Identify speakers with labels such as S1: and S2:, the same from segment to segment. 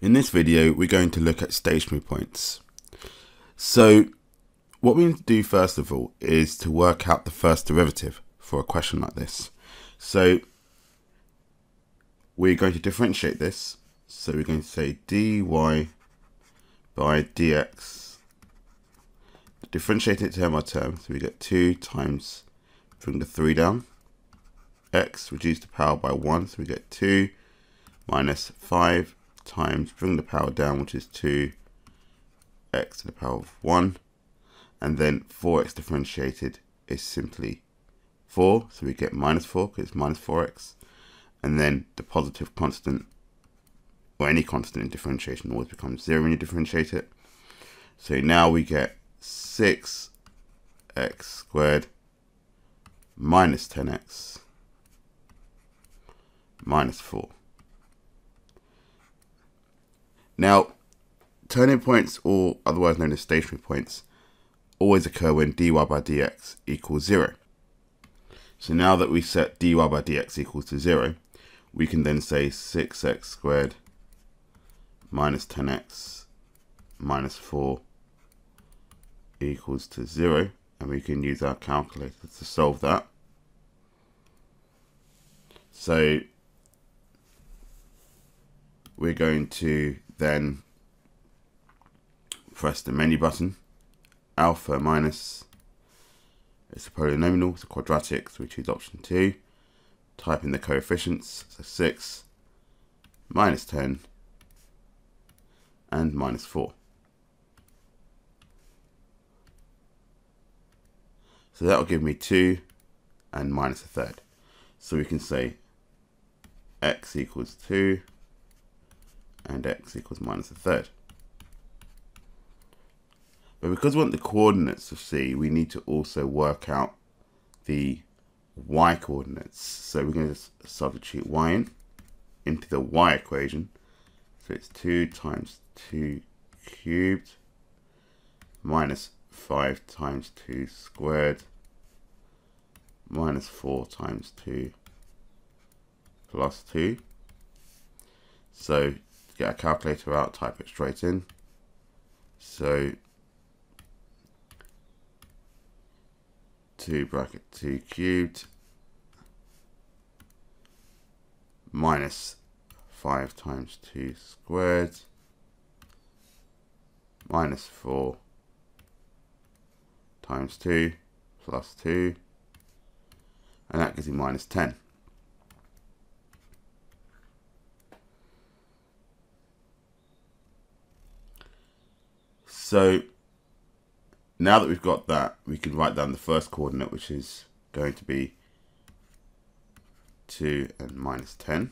S1: In this video, we're going to look at stationary points. So what we need to do first of all is to work out the first derivative for a question like this. So we're going to differentiate this. So we're going to say dy by dx. Differentiate it term by term. So we get 2 times, bring the 3 down. x reduce the power by 1. So we get 2 minus 5 times, bring the power down, which is 2 x to the power of 1. And then 4x differentiated is simply 4. So we get minus 4 because it's minus 4x. And then the positive constant, or any constant in differentiation, always becomes 0 when you differentiate it. So now we get 6x squared minus 10x minus 4. Now, turning points, or otherwise known as stationary points, always occur when dy by dx equals 0. So now that we set dy by dx equals to 0, we can then say 6x squared minus 10x minus 4 equals to 0. And we can use our calculator to solve that. So we're going to then press the menu button. Alpha minus, it's a polynomial, it's a quadratic, so we choose option 2. Type in the coefficients, so 6, minus 10, and minus 4. So that will give me 2 and minus a third. So we can say x equals 2 and x equals minus a third. But because we want the coordinates of C, we need to also work out the y coordinates. So we're going to substitute y in into the y equation. So it's 2 times 2 cubed minus 5 times 2 squared minus 4 times 2 plus 2. So get a calculator out, type it straight in. So 2 bracket 2 cubed minus 5 times 2 squared minus 4 times 2 plus 2 and that gives you minus 10. So now that we've got that, we can write down the first coordinate, which is going to be 2 and minus 10.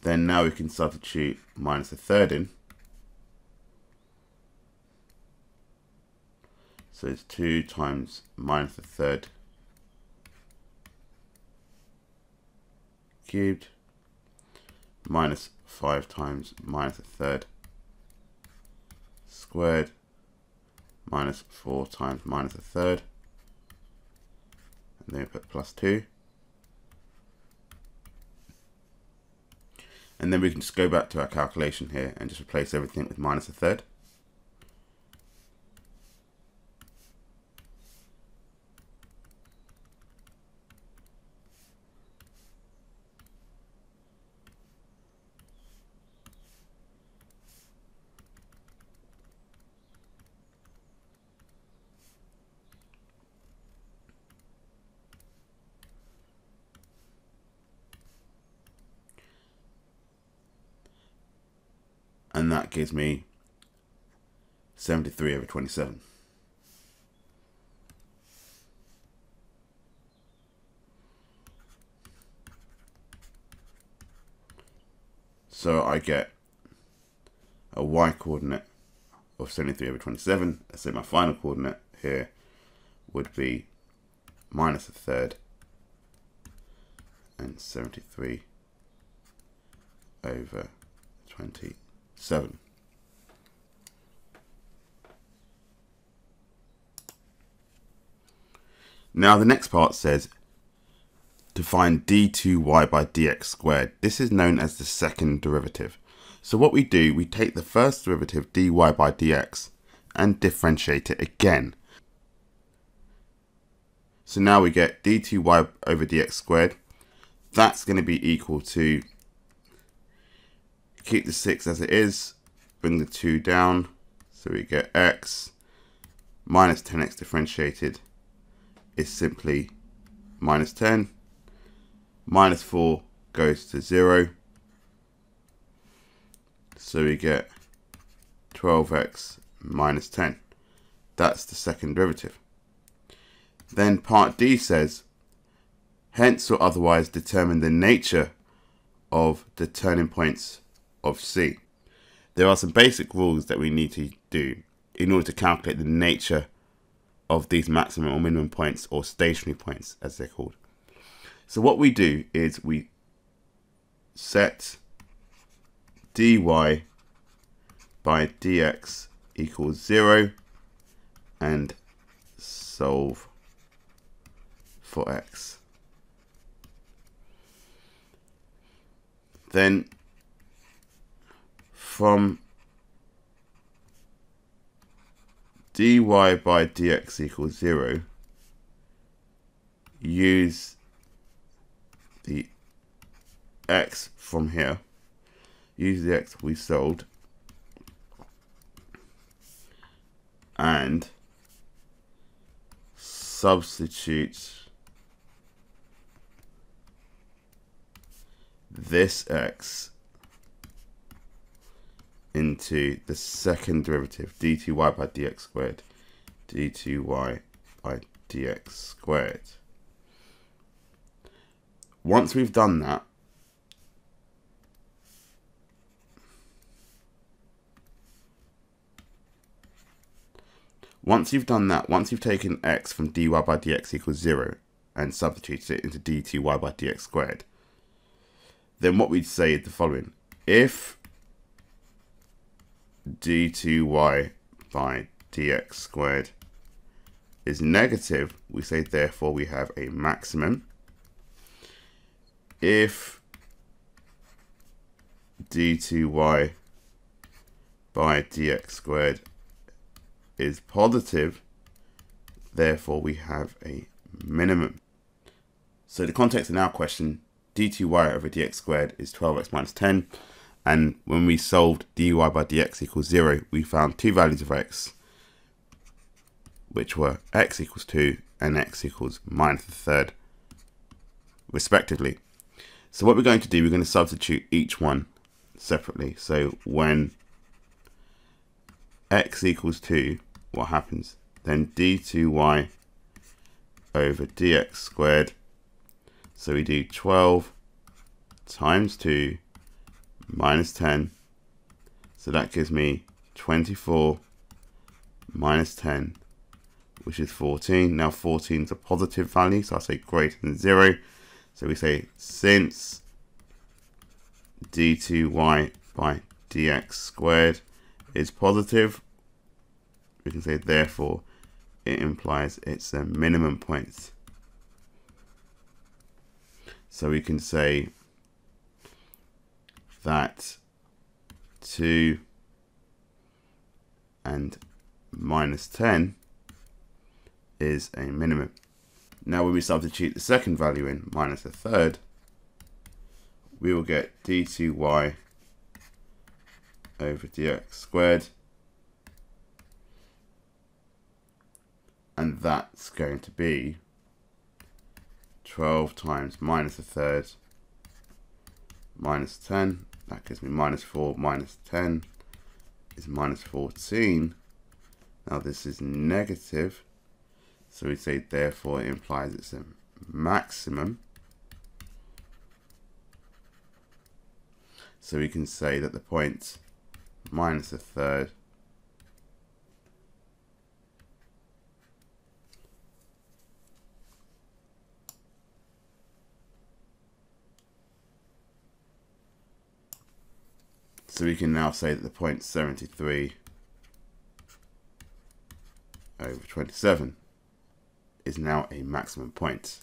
S1: Then now we can substitute minus a third in. So it's 2 times minus a third cubed minus 5 times minus a third squared minus 4 times minus a third. And then we put plus 2. And then we can just go back to our calculation here and just replace everything with minus a third. And that gives me 73 over 27. So I get a y coordinate of 73 over 27. Let's say my final coordinate here would be minus a third and 73 over 20 7. Now the next part says to find d2y by dx squared. This is known as the second derivative. So what we do, we take the first derivative dy by dx and differentiate it again. So now we get d2y over dx squared. That's going to be equal to, keep the 6 as it is, bring the 2 down, so we get x minus 10x differentiated is simply minus 10. Minus 4 goes to 0. So we get 12x minus 10. That's the second derivative. Then part D says, hence or otherwise determine the nature of the turning points of C. There are some basic rules that we need to do in order to calculate the nature of these maximum or minimum points or stationary points as they're called. So what we do is we set dy by dx equals 0 and solve for x. Then from dy by dx equals 0, use the x from here, use the x we sold, and substitute this x into the second derivative, d2y by dx squared, d2y by dx squared. Once we've done that, once you've done that, once you've taken x from dy by dx equals 0 and substituted it into d2y by dx squared, then what we'd say is the following. If d2y by dx squared is negative, we say therefore we have a maximum. If d2y by dx squared is positive, therefore we have a minimum. So the context in our question, d2y over dx squared is 12x minus 10. And when we solved dy by dx equals 0, we found two values of x, which were x equals 2 and x equals minus the third, respectively. So what we're going to do, we're going to substitute each one separately. So when x equals 2, what happens? Then d2y over dx squared. So we do 12 times 2 minus 10. So that gives me 24 minus 10, which is 14. Now 14 is a positive value, so I say greater than 0. So we say since d2y by dx squared is positive, we can say therefore it implies it's a minimum point. So we can say that 2 and minus 10 is a minimum. Now when we substitute the second value in, minus a third, we will get d2y over dx squared. And that's going to be 12 times minus a third minus 10 that gives me minus 4 minus 10 is minus 14. Now this is negative. So we say therefore it implies it's a maximum. So we can say that the point minus a third So we can now say that the point 73 over 27 is now a maximum point.